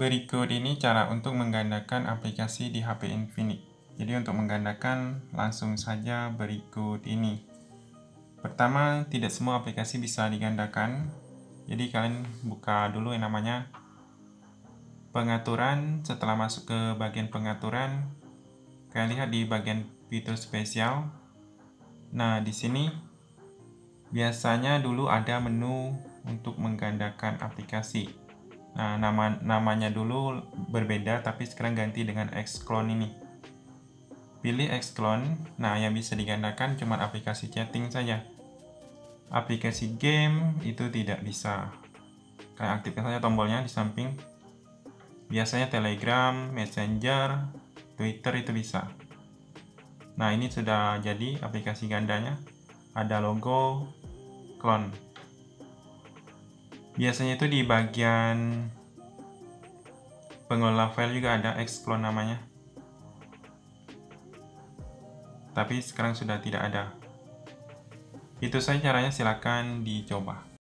Berikut ini cara untuk menggandakan aplikasi di HP Infinix. Jadi untuk menggandakan langsung saja berikut ini. Pertama, tidak semua aplikasi bisa digandakan. Jadi kalian buka dulu yang namanya pengaturan. Setelah masuk ke bagian pengaturan, kalian lihat di bagian fitur spesial. Nah, di sini biasanya dulu ada menu untuk menggandakan aplikasi. Nah, nama namanya dulu berbeda tapi sekarang ganti dengan Xclone ini. Pilih Xclone. Nah, yang bisa digandakan cuma aplikasi chatting saja. Aplikasi game itu tidak bisa. Kalian aktifkan saja tombolnya di samping. Biasanya Telegram, Messenger, Twitter itu bisa. Nah, ini sudah jadi aplikasi gandanya. Ada logo clone biasanya itu di bagian pengelola file juga ada xclone namanya. Tapi sekarang sudah tidak ada. Itu saja caranya silakan dicoba